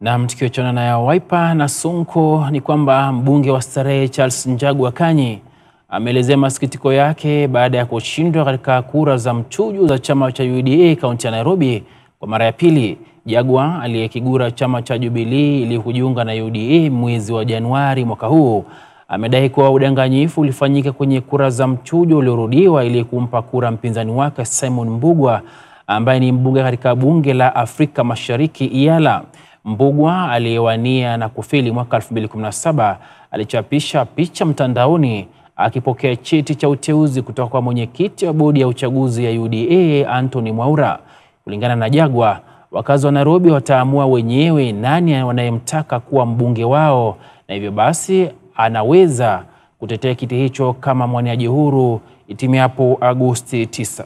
Na tukiachana na ya Wiper na Sonko ni kwamba mbunge wa Starehe Charles Njagua Kanyi ameelezea masikitiko yake baada ya kushindwa katika kura za mchujo za chama cha UDA kaunti ya Nairobi kwa mara ya pili. Jagwa aliyekigura chama cha Jubilee ili kujiunga na UDA mwezi wa Januari mwaka huu amedai kuwa udanganyifu ulifanyika kwenye kura za mchujo uliorudiwa ili kumpa kura mpinzani wake Simon Mbugua ambaye ni mbunge katika bunge la Afrika Mashariki IALA. Mbugua aliyewania na kufeli mwaka 2017 alichapisha picha mtandaoni akipokea cheti cha uteuzi kutoka kwa mwenyekiti wa bodi ya uchaguzi ya UDA Anthony Mwaura. Kulingana na Jagwa, wakazi wa Nairobi wataamua wenyewe nani wanayemtaka kuwa mbunge wao, na hivyo basi anaweza kutetea kiti hicho kama mwaniaji huru itimiapo Agosti 9.